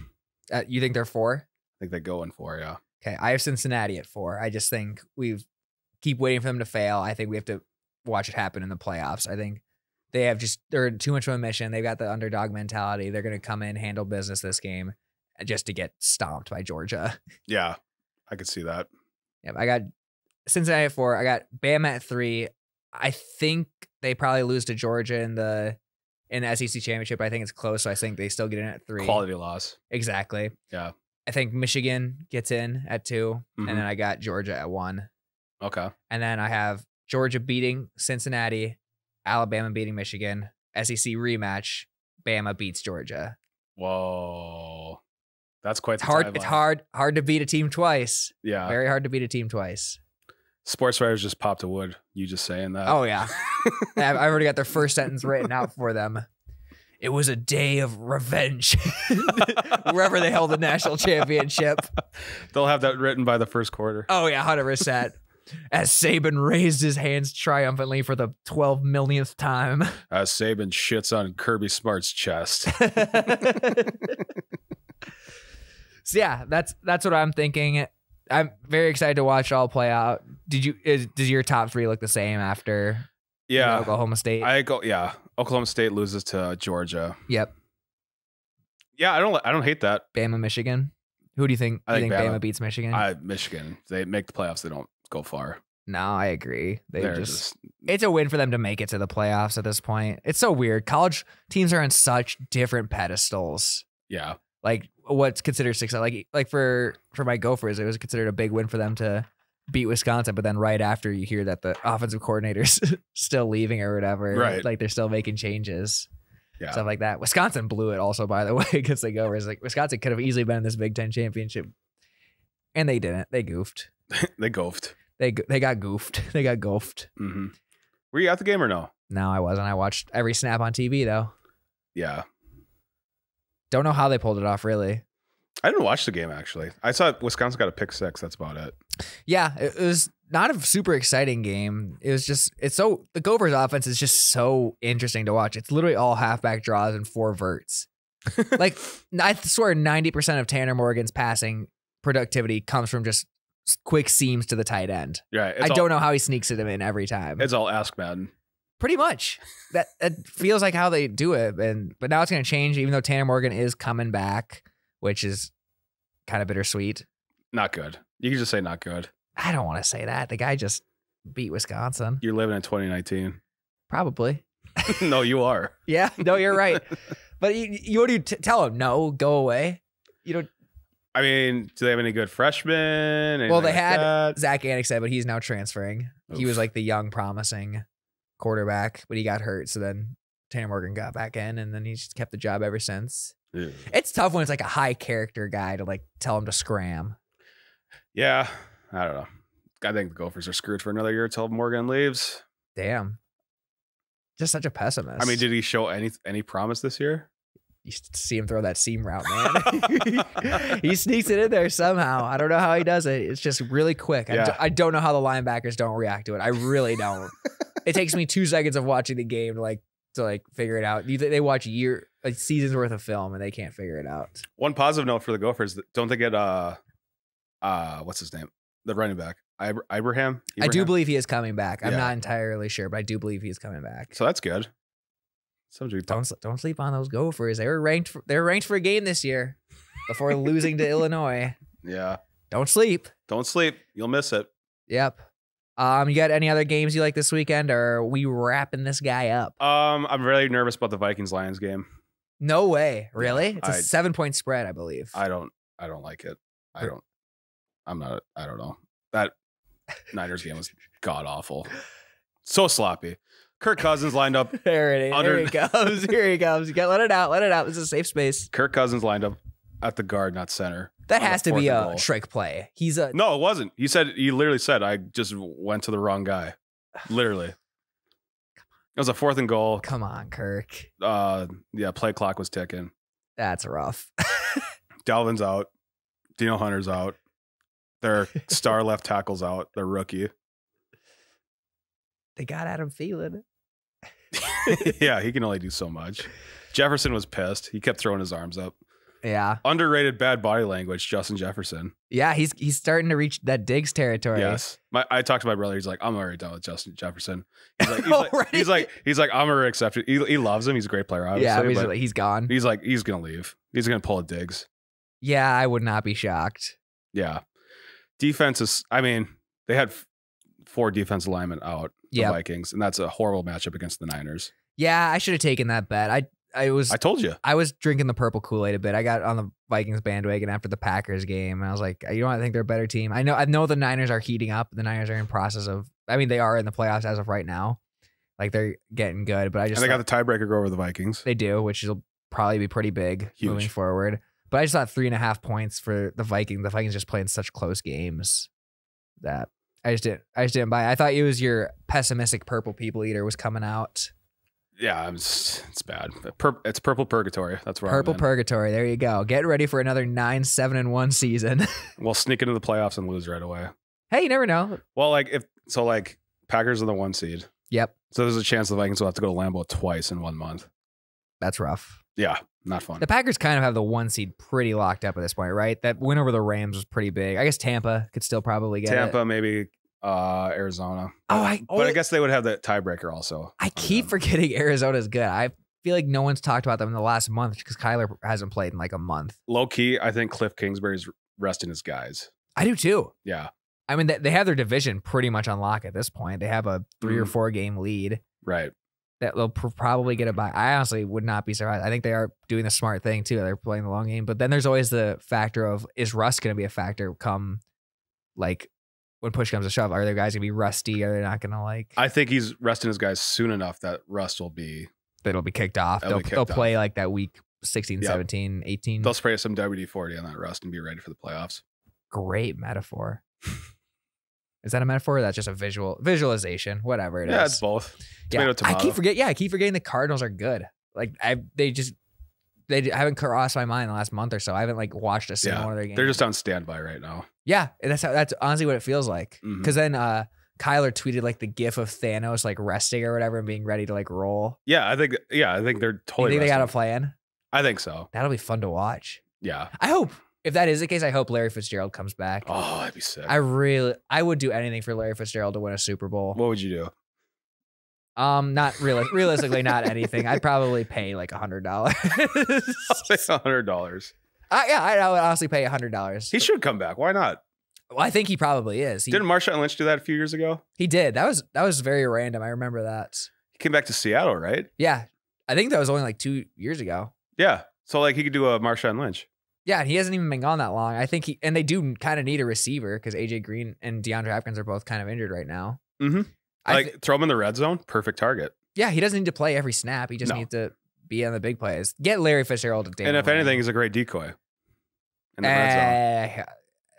C: Uh, you think they're four?
B: I think they go in for yeah.
C: Okay, I have Cincinnati at four. I just think we've keep waiting for them to fail. I think we have to watch it happen in the playoffs. I think they have just they're too much of a mission. They've got the underdog mentality. They're going to come in, handle business this game, uh, just to get stomped by Georgia.
B: Yeah, I could see that.
C: Yep, I got Cincinnati at four. I got Bama at three. I think they probably lose to Georgia in the in the SEC championship. I think it's close, so I think they still get in at three.
B: Quality loss.
C: Exactly.
B: Yeah.
C: I think Michigan gets in at 2
B: Mhm.
C: and then I got Georgia at one,
B: Okay.
C: and then I have Georgia beating Cincinnati, Alabama beating Michigan, SEC rematch. Bama beats Georgia.
B: Whoa. That's quite
C: It's hard. It's hard. Hard to beat a team twice.
B: Yeah.
C: Very hard to beat a team twice.
B: Sports writers just popped a wood. You just saying that.
C: Oh yeah. I've I've already got their first sentence written out for them. It was a day of revenge. Wherever they held the national championship.
B: They'll have that written by the first quarter.
C: Oh yeah, hundred percent. As Saban raised his hands triumphantly for the twelve millionth time.
B: As Saban shits on Kirby Smart's chest.
C: so yeah, that's that's what I'm thinking. I'm very excited to watch it all play out. Did you? Is, does your top three look the same after
B: Yeah.
C: Oklahoma State?
B: I go yeah. Oklahoma State loses to Georgia.
C: yep,
B: Yeah, I don't I don't hate that.
C: Bama, Michigan. Who do you think?
B: I
C: you
B: think
C: think Bama,
B: Bama.
C: beats Michigan?
B: I Michigan. They make the playoffs, they don't go far.
C: no, I agree. They
B: They're
C: just,
B: just
C: it's a win for them to make it to the playoffs at this point. It's so weird. College teams are on such different pedestals.
B: yeah.
C: like what's considered success. Like like for for my Gophers, it was considered a big win for them to beat Wisconsin. But then right after you hear that the offensive coordinator's still leaving or whatever,
B: Right.
C: Like they're still making changes,
B: Yeah.
C: stuff like that. Wisconsin blew it also, by the way, against the Gophers. Like Wisconsin could have easily been in this Big Ten championship, and they didn't. They goofed.
B: they goofed.
C: They they got goofed. They got goofed.
B: hmm Were you at the game or no?
C: No, I wasn't. I watched every snap on TV though.
B: Yeah.
C: Don't know how they pulled it off. Really.
B: I didn't watch the game actually. I saw Wisconsin got a pick six. That's about it.
C: Yeah, it was not a super exciting game. It was just it's so the Gophers offense is just so interesting to watch. It's literally all halfback draws and four verts. like I swear 90% of Tanner Morgan's passing productivity comes from just quick seams to the tight end.
B: Yeah.
C: I don't know how he sneaks it him in every time.
B: It's all ask Madden.
C: Pretty much. That it feels like how they do it. And but now it's gonna change, even though Tanner Morgan is coming back, which is kind of bittersweet.
B: Not good. You can just say not good.
C: I don't want to say that. The guy just beat Wisconsin.
B: You're living in 2019.
C: Probably.
B: no, you are.
C: Yeah, no, you're right. but you, you what do you tell him? No, go away. You don't.
B: I mean, do they have any good freshmen? Anything
C: Well, they
B: like
C: had
B: that?
C: Zach Anik but he's now transferring. He was like the young, promising quarterback, but he got hurt. So then Tanner Morgan got back in, and then he's kept the job ever since.
B: Yeah.
C: It's tough when it's like a high character guy to like tell him to scram.
B: Yeah, I don't know. I think the Gophers are screwed for another year until Morgan leaves.
C: Damn. Just such a pessimist.
B: I mean, did he show any any promise this year?
C: You see him throw that seam route, man. he sneaks it in there somehow. I don't know how he does it. It's just really quick. I,
B: Yeah.
C: d- I don't know how the linebackers don't react to it. I really don't. it takes me two seconds of watching the game to like to like figure it out. They watch year like seasons worth of film and they can't figure it out.
B: One positive note for the Gophers: don't they get uh, uh, what's his name? The running back, Ibra- Ibrahim.
C: I do believe he is coming back. I'm
B: Yeah.
C: not entirely sure, but I do believe he is coming back.
B: So that's good. Something
C: Don't don't sleep on those Gophers. They were ranked. For, they were ranked for a game this year before losing to Illinois.
B: Yeah.
C: Don't sleep.
B: Don't sleep. You'll miss it.
C: Yep. Um, you got any other games you like this weekend, or are we wrapping this guy up?
B: Um, I'm really nervous about the Vikings Lions game.
C: No way, really? It's a
B: I-
C: seven point spread, I believe.
B: I don't. I don't like it. I don't. I'm not. I don't know. That Niners game was god awful. So sloppy. Kirk Cousins lined up.
C: there it is.
B: Under-
C: Here he comes. Here he comes. You got let it out. Let it out. This is a safe space.
B: Kirk Cousins lined up at the guard, not center.
C: That
B: On the
C: has to
B: fourth
C: be
B: and
C: a
B: goal.
C: trick play. He's a
B: No, it wasn't. He said he literally said I just went to the wrong guy. Literally. It was a fourth and goal.
C: come on, Kirk.
B: Uh, yeah, play clock was ticking.
C: That's rough.
B: Dalvin's out. Danielle Hunter's out. Their star left tackle's out. Their rookie.
C: they got Adam Thielen.
B: yeah, he can only do so much. Jefferson was pissed. He kept throwing his arms up.
C: Yeah,
B: Underrated bad body language, Justin Jefferson.
C: yeah. He's he's starting to reach that Diggs territory.
B: Yes. My, I talked to my brother. He's like, I'm already done with Justin Jefferson. He's like, he's like, he's like, he's like, I'm already accepted. He, he loves him. He's a great player, obviously.
C: yeah. He's,
B: but
C: he's gone.
B: he's like, he's gonna leave. He's gonna pull a Diggs.
C: Yeah, I would not be shocked.
B: Yeah. Defense is. I mean, they had four defensive linemen out. The
C: Yeah,
B: Vikings, and that's a horrible matchup against the Niners.
C: yeah. I should have taken that bet. I I was
B: I told you.
C: I was drinking the purple Kool Aid a bit. I got on the Vikings bandwagon after the Packers game, and I was like, you know, what? I think they're a better team. I know, I know the Niners are heating up. The Niners are in process of. I mean, they are in the playoffs as of right now. Like they're getting good, but I
B: And
C: just
B: they got the tiebreaker go over the Vikings.
C: they do, which will probably be pretty big moving forward. But I just thought three and a half points for the Vikings. The Vikings just playing such close games that I just didn't. I just didn't buy. it. I thought it was your pessimistic purple people eater was coming out.
B: Yeah, it's, it's bad. Pur- it's purple purgatory. That's where
C: Purple purgatory. There you go. Get ready for another nine, seven, and one season.
B: We'll sneak into the playoffs and lose right away.
C: hey, you never know.
B: Well, like if so, like Packers are the one seed,
C: Yep,
B: so there's a chance the Vikings will have to go to Lambeau twice in one month.
C: that's rough.
B: Yeah, not fun.
C: The Packers kind of have the one seed pretty locked up at this point, right? That win over the Rams was pretty big. I guess Tampa could still probably get
B: Tampa,
C: it.
B: maybe uh Arizona.
C: Oh, I-
B: but I guess they would have that tiebreaker also.
C: I keep
B: them.
C: forgetting Arizona's good. I feel like no one's talked about them in the last month because Kyler hasn't played in like a month.
B: low key. I think Cliff Kingsbury's resting his guys.
C: I do too.
B: Yeah,
C: I mean, they, they have their division pretty much on lock at this point. They have a three or
B: Mhm.
C: four game lead
B: right.
C: That they'll pr- probably get a bye. I honestly would not be surprised. I think they are doing the smart thing too. They're playing the long game, but then there's always the factor of is Russ going to be a factor come like when push comes to shove? Are their guys going to be rusty? Are they not going to like?
B: I think he's resting his guys soon enough that Rust will be.
C: That'll be kicked off. They'll,
B: be
C: they'll
B: kicked
C: play like that week 16,
B: Yep.
C: 17, 18.
B: They'll spray some WD forty on that Rust and be ready for the playoffs.
C: Great metaphor. Is that a metaphor? Or that's just a visual visualization. Whatever it is.
B: yeah, it's both. Tomato,
C: yeah, I keep forget. Yeah, I keep forgetting the Cardinals are good. Like I, they just they haven't crossed my mind the last month or so. I haven't like watched a single
B: Yeah,
C: one of their games.
B: They're just on standby right now.
C: yeah. That's how, that's honestly what it feels like. Because then uh Kyler tweeted like the gif of Thanos like resting or whatever and being ready to like roll.
B: Yeah, I think. Yeah, I think they're
C: You
B: totally.
C: think they got a plan?
B: I think so.
C: That'll be fun to watch.
B: Yeah.
C: I hope if that is the case, I hope Larry Fitzgerald comes back.
B: Oh, that'd be sick.
C: I really, I would do anything for Larry Fitzgerald to win a Super Bowl.
B: what would you do?
C: Um, not really, realistically, not anything. I'd probably pay like a hundred dollars.
B: Say hundred dollars.
C: Uh, yeah, I, I would honestly pay a hundred dollars.
B: He should come back. Why not?
C: Well, I think he probably is. He,
B: Didn't Marshawn Lynch do that a few years ago?
C: he did. That was that was very random. I remember that.
B: He came back to Seattle, right?
C: Yeah, I think that was only like two years ago.
B: Yeah. So like he could do a Marshawn Lynch.
C: Yeah, and he hasn't even been gone that long. I think he and they do kind of need a receiver because AJ Green and DeAndre Hopkins are both kind of injured right now.
B: Mhm.
C: I
B: Like
C: thi-
B: throw him in the red zone. Perfect target.
C: Yeah, he doesn't need to play every snap. He just
B: No.
C: needs to be on the big plays. Get Larry Fitzgerald to
B: and if anything, he's a great decoy. In the red zone.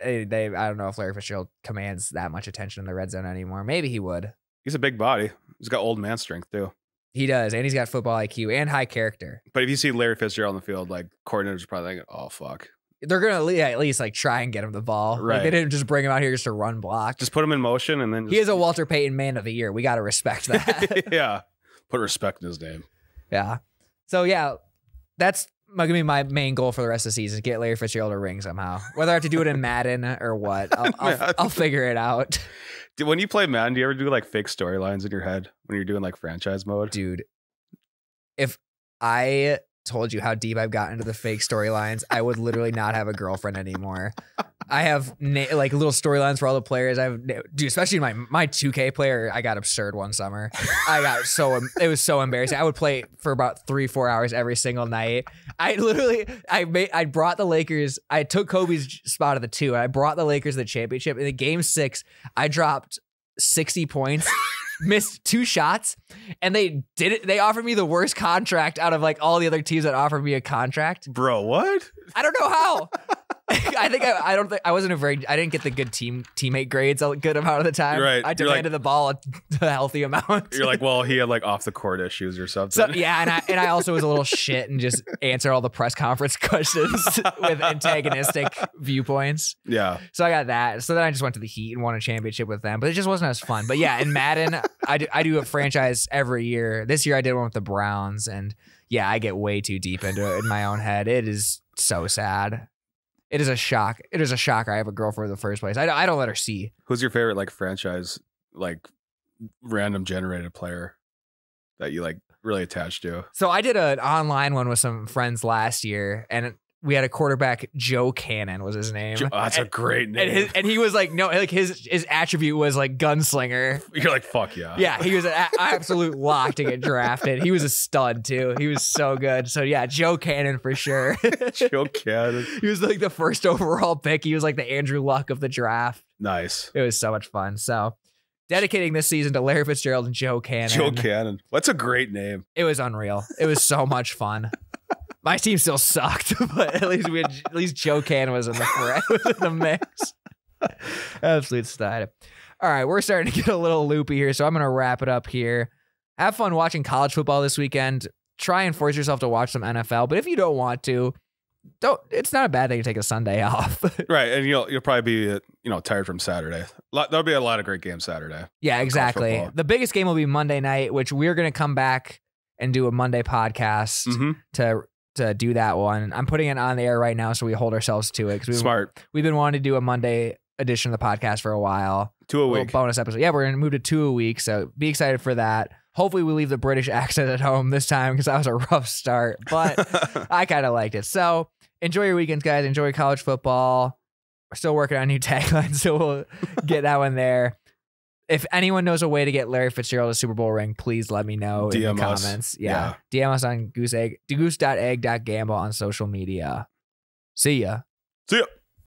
C: Eh, they, I don't know if Larry Fitzgerald commands that much attention in the red zone anymore. Maybe he would.
B: He's a big body. He's got old man strength too.
C: He does, and he's got football IQ and high character.
B: But if you see Larry Fitzgerald on the field, like coordinators are probably thinking, "Oh fuck,
C: They're gonna at least like try and get him the ball. Like,
B: Right.
C: they didn't just bring him out here just to run block.
B: just put him in motion and then
C: he is a Walter Payton Man of the Year. We got to respect that.
B: yeah, put respect in his name.
C: yeah. So yeah, that's gonna be my main goal for the rest of the season: get Larry Fitzgerald a ring somehow. Whether I have to do it in Madden or what, I'll, I'll, I'll figure it out.
B: When you play Madden, do you ever do like fake storylines in your head when you're doing like franchise mode?
C: dude, if I told you how deep I've gotten into the fake storylines, I would literally not have a girlfriend anymore. I have na- like little storylines for all the players. I've dude, especially my my 2K player. I got absurd one summer. I got so it was so embarrassing. I would play for about three four hours every single night. I literally I made I brought the Lakers. I took Kobe's spot of the two. And I brought the Lakers the championship. In the game six, I dropped sixty points. missed two shots and they did it they offered me the worst contract out of like all the other teams that offered me a contract
B: Bro, what?
C: i don't know how i think I, I don't think i wasn't a very i didn't get the good team teammate grades a good amount of the time
B: Right.
C: i
B: You're like-
C: demanded the ball a, a healthy amount
B: You're like, well, he had like off the court issues or something.
C: so yeah and i and i also was a little shit and just answer all the press conference questions with antagonistic viewpoints
B: yeah,
C: So I got that. So then I just went to the Heat and won a championship with them, but it just wasn't as fun. But yeah, in Madden, I do, I do a franchise every year. This year I did one with the Browns, and yeah, I get way too deep into it in my own head. It is so sad. It is a shock. It is a shocker. I have a girlfriend in the first place. I, I don't let her see.
B: who's your favorite like franchise like random generated player that you like really attached to?
C: So I did an online one with some friends last year, and we had a quarterback, Joe Cannon was his name.
B: Jo- oh, that's a great name.
C: and, his, and he was like, no, like his his attribute was like gunslinger.
B: You're like, fuck yeah.
C: Yeah, he was an a- absolute lock to get drafted. He was a stud too. He was so good. So yeah, Joe Cannon for sure.
B: Joe Cannon.
C: he was like the first overall pick. He was like the Andrew Luck of the draft.
B: Nice.
C: It was so much fun. So dedicating this season to Larry Fitzgerald and Joe Cannon.
B: Joe Cannon. What's a great name?
C: It was unreal. It was so much fun. My team still sucked, but at least we had, at least Joe Cannon was in the was in the mix. Absolute stud. All right, we're starting to get a little loopy here, so I'm gonna wrap it up here. Have fun watching college football this weekend. Try and force yourself to watch some NFL, but if you don't want to, don't. It's not a bad thing to take a Sunday off.
B: Right, and you'll you'll probably be uh, you know tired from Saturday. There'll be a lot of great games Saturday.
C: yeah, exactly. The biggest game will be Monday night, which we're gonna come back and do a Monday podcast.
B: Mm-hmm.
C: to to do that one. I'm putting it on the air right now, so we hold ourselves to it because we've,
B: Smart.
C: we've been wanting to do a Monday edition of the podcast for a while.
B: Two a
C: little
B: week.
C: bonus episode. Yeah, we're gonna move to two a week, so be excited for that. Hopefully, we leave the British accent at home this time because that was a rough start, but I kind of liked it. So enjoy your weekends, guys. Enjoy college football. We're still working on new taglines, so we'll get that one there. If anyone knows a way to get Larry Fitzgerald a Super Bowl ring, please let me know in the
B: us.
C: comments. Yeah. DM us on goose egg goose.egg.gamble on social media. See ya.
B: See ya.